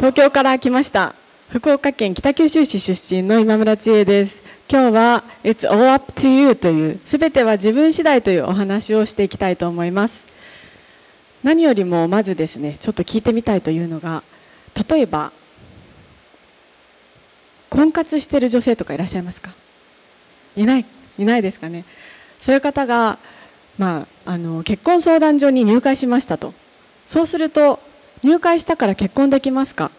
東京から来ました。福岡県北九州市出身の今村千恵です。今日は「It's all up to you」という「すべては自分次第」というお話をしていきたいと思います。何よりもまずですねちょっと聞いてみたいというのが例えば婚活してる女性とかいらっしゃいますか？いないいないですかね？そういう方が、まあ、あの結婚相談所に入会しましたと。そうすると入会したから結婚できますか？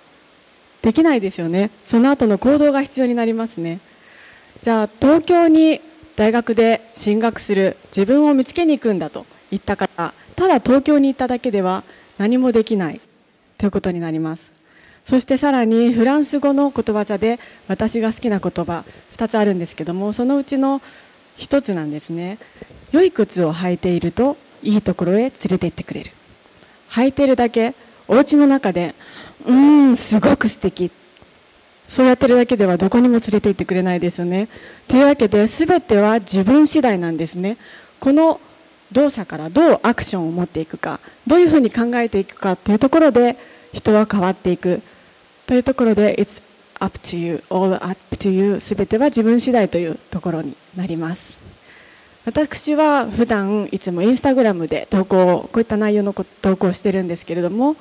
できないですよね。その後の行動が必要になりますね。じゃあ東京に大学で進学する自分を見つけに行くんだといった方ただ東京に行っただけでは何もできないということになります。そしてさらにフランス語のことわざで私が好きな言葉2つあるんですけどもそのうちの1つなんですね。良い靴を履いているといいところへ連れて行ってくれる。履いているだけお家の中でうんすごく素敵。そうやってるだけではどこにも連れて行ってくれないですよね。というわけで全ては自分次第なんですね。この動作からどうアクションを持っていくかどういうふうに考えていくかというところで人は変わっていく。というところで It's up to you, all up to you 全ては自分次第というところになります。私は普段いつもインスタグラムで投稿こういった内容の投稿をしてるんですけれども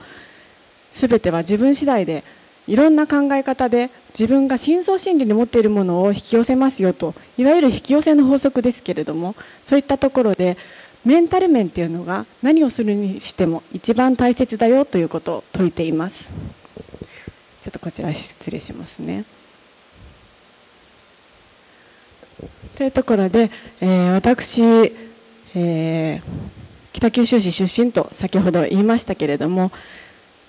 全ては自分次第でいろんな考え方で自分が深層心理に持っているものを引き寄せますよといわゆる引き寄せの法則ですけれどもそういったところでメンタル面っていうのが何をするにしても一番大切だよということを説いています。ちょっとこちら失礼しますね。というところで、えー、私、えー、北九州市出身と先ほど言いましたけれども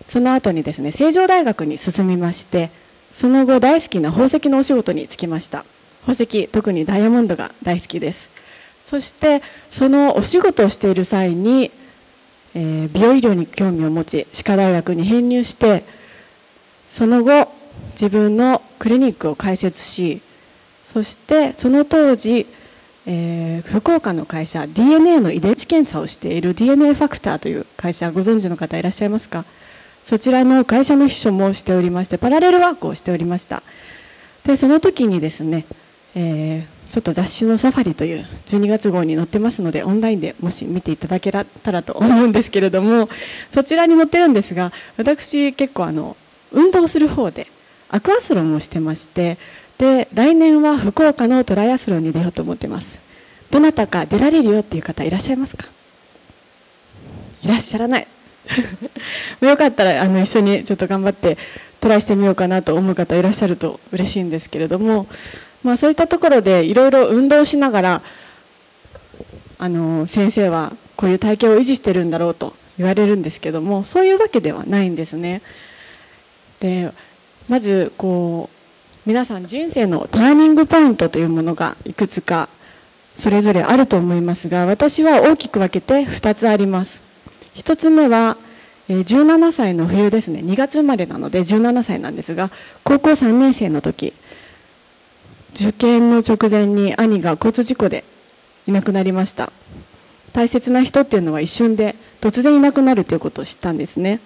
その後にですね成城大学に進みましてその後大好きな宝石のお仕事に就きました。宝石特にダイヤモンドが大好きです。そしてそのお仕事をしている際に、えー、美容医療に興味を持ち歯科大学に編入してその後自分のクリニックを開設しそしてその当時、えー、福岡の会社 DNA の遺伝子検査をしている DNA ファクターという会社ご存知の方いらっしゃいますか？そちらの会社の秘書もしておりましてパラレルワークをしておりました。でその時にですね、えーちょっと雑誌のサファリという12月号に載ってますのでオンラインでもし見ていただけたらと思うんですけれどもそちらに載ってるんですが私結構あの運動する方でアクアスロンをしてましてで来年は福岡のトライアスロンに出ようと思ってます。どなたか出られるよっていう方いらっしゃいますか？いらっしゃらない。よかったらあの一緒にちょっと頑張ってトライしてみようかなと思う方いらっしゃると嬉しいんですけれどもまあ、そういったところでいろいろ運動しながらあの先生はこういう体型を維持してるんだろうと言われるんですけどもそういうわけではないんですね。でまずこう皆さん人生のターニングポイントというものがいくつかそれぞれあると思いますが私は大きく分けて2つあります。1つ目は17歳の冬ですね。2月生まれなので17歳なんですが高校3年生の時受験の直前に兄が交通事故でいなくなりました。大切な人っていうのは一瞬で突然いなくなるということを知ったんですね。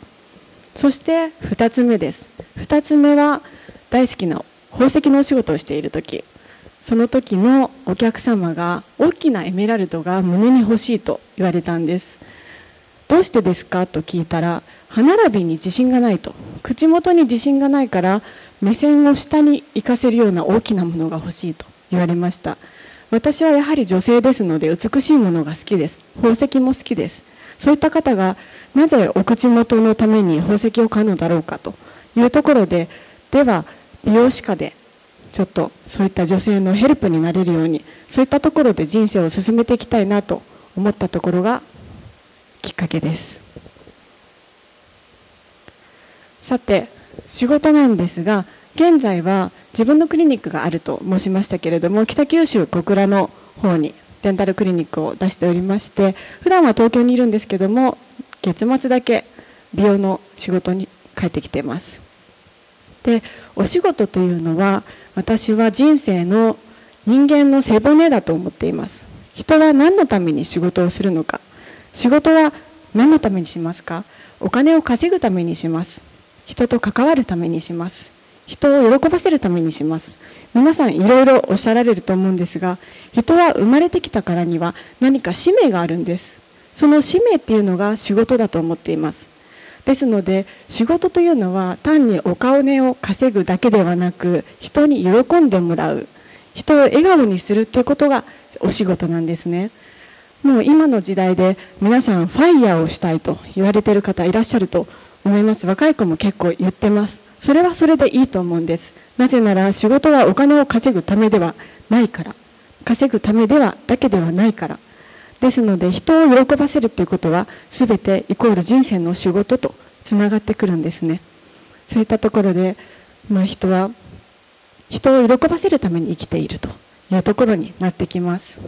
そして2つ目です。2つ目は大好きな宝石のお仕事をしている時その時のお客様が大きなエメラルドが胸に欲しいと言われたんです。どうしてですかと聞いたら歯並びに自信がないと。口元に自信がないから目線を下に行かせるような大きなものが欲しいと言われました。私はやはり女性ですので美しいものが好きです。宝石も好きです。そういった方がなぜお口元のために宝石を買うのだろうかというところででは美容師科でちょっとそういった女性のヘルプになれるようにそういったところで人生を進めていきたいなと思ったところがきっかけです。さて仕事なんですが現在は自分のクリニックがあると申しましたけれども北九州小倉の方にデンタルクリニックを出しておりまして普段は東京にいるんですけども月末だけ美容の仕事に帰ってきています。でお仕事というのは私は人生の人間の背骨だと思っています。人は何のために仕事をするのか。仕事は何のためにしますか。お金を稼ぐためにします。人と関わるためにします。人を喜ばせるためにします。皆さんいろいろおっしゃられると思うんですが人は生まれてきたからには何か使命があるんです。その使命っていうのが仕事だと思っています。ですので仕事というのは単にお金を稼ぐだけではなく人に喜んでもらう。人を笑顔にするということがお仕事なんですね。もう今の時代で皆さんファイヤーをしたいと言われている方いらっしゃると思います。若い子も結構言ってます。それはそれでいいと思うんです。なぜなら仕事はお金を稼ぐためではないから。稼ぐためではだけではないから。ですので人を喜ばせるということは全てイコール人生の仕事とつながってくるんですねそういったところで、まあ、人は人を喜ばせるために生きているというところになってきます。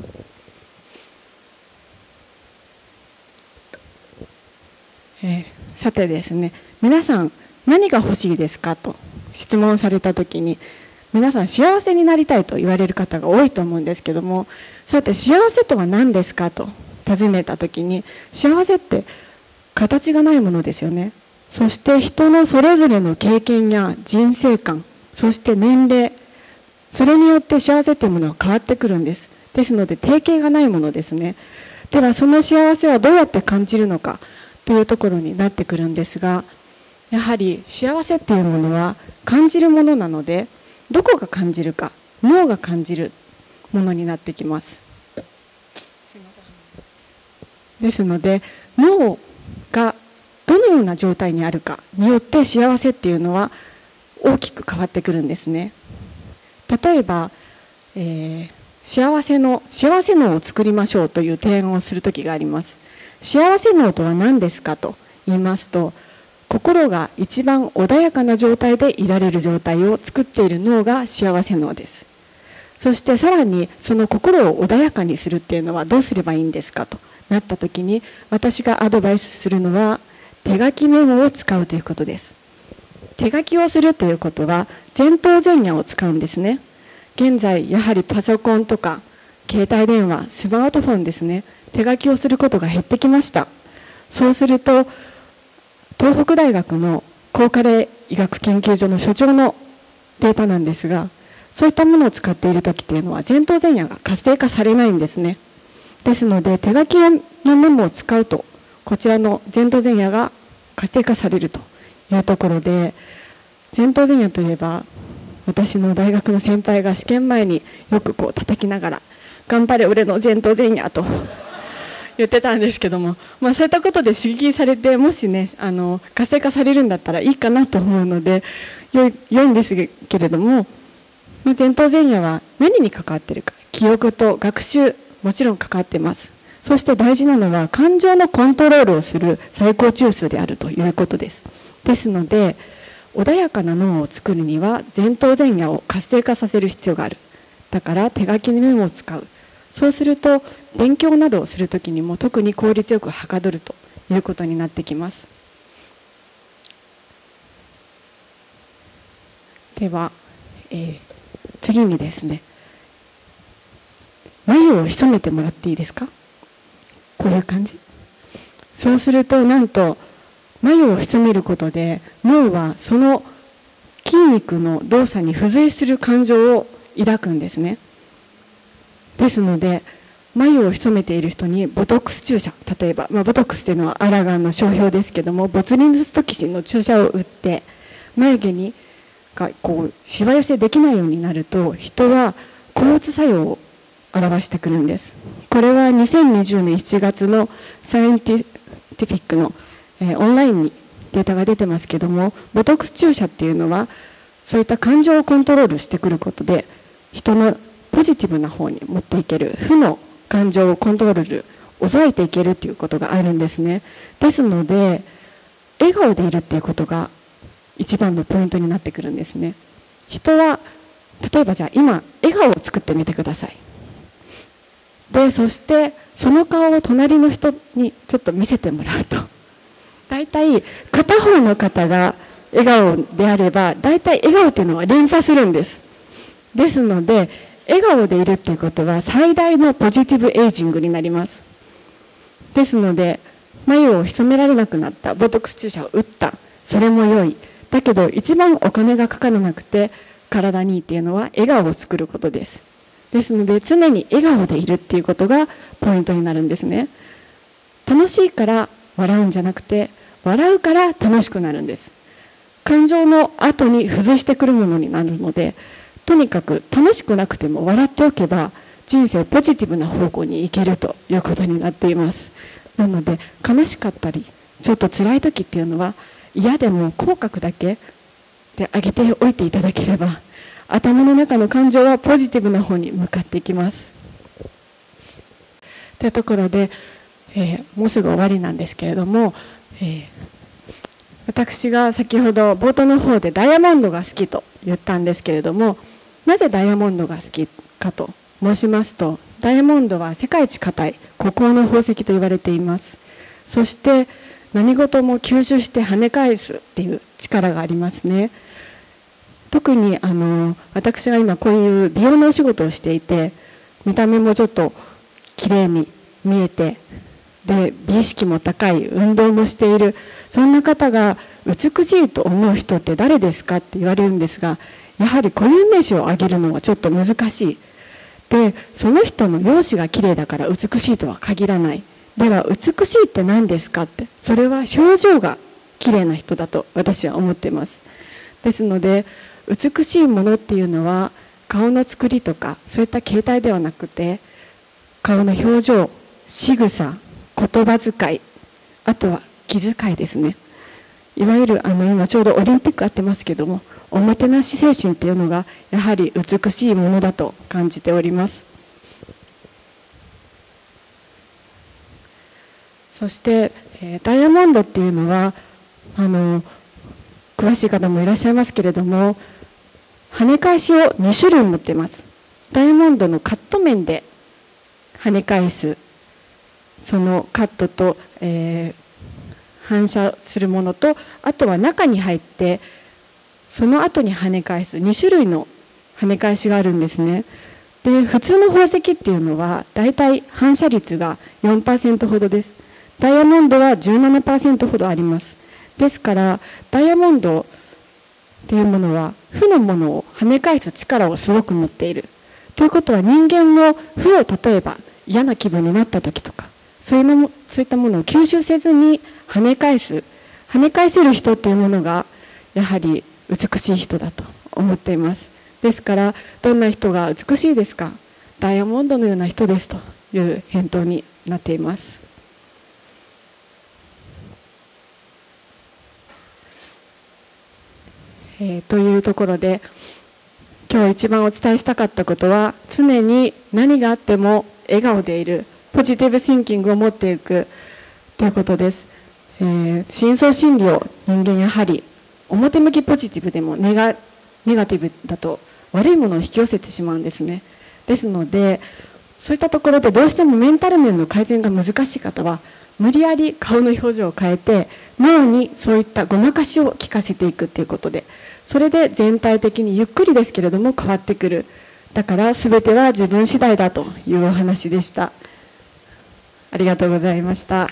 えー、さてですね皆さん何が欲しいですかと質問された時に皆さん幸せになりたいと言われる方が多いと思うんですけどもさて幸せとは何ですかと尋ねた時に幸せって形がないものですよね。そして人のそれぞれの経験や人生観そして年齢それによって幸せというものは変わってくるんです。ですので定型がないものですね。ではその幸せはどうやって感じるのかというところになってくるんですがやはり幸せっていうものは感じるものなのでどこが感じるか脳が感じるものになってきます。ですので脳がどのような状態にあるかによって幸せっていうのは大きく変わってくるんですね。例えば、えー、幸せの幸せ脳を作りましょうという提案をする時があります。幸せ脳とは何ですかと言いますと心が一番穏やかな状態でいられる状態を作っている脳が幸せ脳です。そしてさらにその心を穏やかにするっていうのはどうすればいいんですかとなった時に私がアドバイスするのは手書きメモを使うということです。手書きをするということは前頭前野を使うんですね。現在やはりパソコンとか携帯電話スマートフォンですね。手書きをすることが減ってきました。そうすると東北大学の高加齢医学研究所の所長のデータなんですがそういったものを使っている時っていうのは前頭前野が活性化されないんですね。ですので手書きのメモを使うとこちらの前頭前野が活性化されるというところで前頭前野といえば私の大学の先輩が試験前によくこう叩きながら「頑張れ俺の前頭前野」と言ってたんですけども、まあ、そういったことで刺激されてもしねあの活性化されるんだったらいいかなと思うので良い良いんですけれども、まあ、前頭前野は何に関わってるか記憶と学習もちろん関わってます。そして大事なのは感情のコントロールをする最高中枢であるということです。ですので穏やかな脳を作るには前頭前野を活性化させる必要がある。だから手書きのメモを使う。そうすると勉強などをする時にも特に効率よくはかどるということになってきます。では、えー、次にですね眉を潜めてもらっていいですか？こういう感じ。そうするとなんと眉を潜めることで脳はその筋肉の動作に付随する感情を抱くんですね。ですので眉を潜めている人にボトックス注射例えば、まあ、ボトックスというのはアラガンの商標ですけどもボツリヌストキシンの注射を打って眉毛にがこうしわ寄せできないようになると人は抗うつ作用を表してくるんです。これは2020年7月のサイエンティフィックの、えー、オンラインにデータが出てますけどもボトックス注射っていうのはそういった感情をコントロールしてくることで人のポジティブな方に持っていける負の感情をコントロール抑えていけるっていうことがあるんですね。ですので笑顔でいるっていうことが一番のポイントになってくるんですね。人は例えばじゃあ今笑顔を作ってみてください。でそしてその顔を隣の人にちょっと見せてもらうと。大体片方の方が笑顔であれば大体笑顔っていうのは連鎖するんです。ですので笑顔でいるっていうことは最大のポジティブエイジングになります。ですので眉を潜められなくなったボトックス注射を打ったそれも良い。だけど一番お金がかからなくて体にいいっていうのは笑顔を作ることです。ですので常に笑顔でいるっていうことがポイントになるんですね。楽しいから笑うんじゃなくて笑うから楽しくなるんです。感情の後に付随してくるものになるのでとにかく楽しくなくても笑っておけば人生ポジティブな方向に行けるということになっています。なので悲しかったりちょっと辛い時っていうのは嫌でも口角だけで上げておいていただければ頭の中の感情はポジティブな方に向かっていきます。というところで、えー、もうすぐ終わりなんですけれども、えー、私が先ほど冒頭の方でダイヤモンドが好きと言ったんですけれどもなぜダイヤモンドが好きかと申しますとダイヤモンドは世界一硬い孤高の宝石と言われています。そして何事も吸収して跳ね返すっていう力がありますね。特にあの私が今こういう美容のお仕事をしていて見た目もちょっと綺麗に見えてで美意識も高い運動もしているそんな方が美しいと思う人って誰ですかって言われるんですがやはり固有名詞を挙げるのはちょっと難しい。でその人の容姿が綺麗だから美しいとは限らない。では美しいって何ですかってそれは表情が綺麗な人だと私は思っています。ですので美しいものっていうのは顔の作りとかそういった形態ではなくて顔の表情仕草言葉遣いあとは気遣いですね。いわゆるあの今ちょうどオリンピックやってますけどもおもてなし精神っていうのがやはり美しいものだと感じております。そして、えー、ダイヤモンドっていうのはあの詳しい方もいらっしゃいますけれども跳ね返しを2種類持ってます。ダイヤモンドのカット面で跳ね返すそのカットと、えー、反射するものとあとは中に入ってその後に跳ね返す。2種類の跳ね返しがあるんですね。で普通の宝石っていうのはだいたい反射率が4%ほどです。ダイヤモンドは17%ほどあります。ですからダイヤモンドっていうものは負のものを跳ね返す力をすごく持っている。ということは人間の負を例えば嫌な気分になった時とかそういうのもそういったものを吸収せずに跳ね返す。跳ね返せる人っていうものがやはり美しい人だと思っています。ですからどんな人が美しいですか？ダイヤモンドのような人ですという返答になっています。えー、というところで今日一番お伝えしたかったことは常に何があっても笑顔でいるポジティブシンキングを持っていくということです、えー、深層心理を人間やはり表向きポジティブでもネガネガティブだと悪いものを引き寄せてしまうんですね。ですのでそういったところでどうしてもメンタル面の改善が難しい方は無理やり顔の表情を変えて脳にそういったごまかしを聞かせていくということでそれで全体的にゆっくりですけれども変わってくる。だから全ては自分次第だというお話でした。ありがとうございました。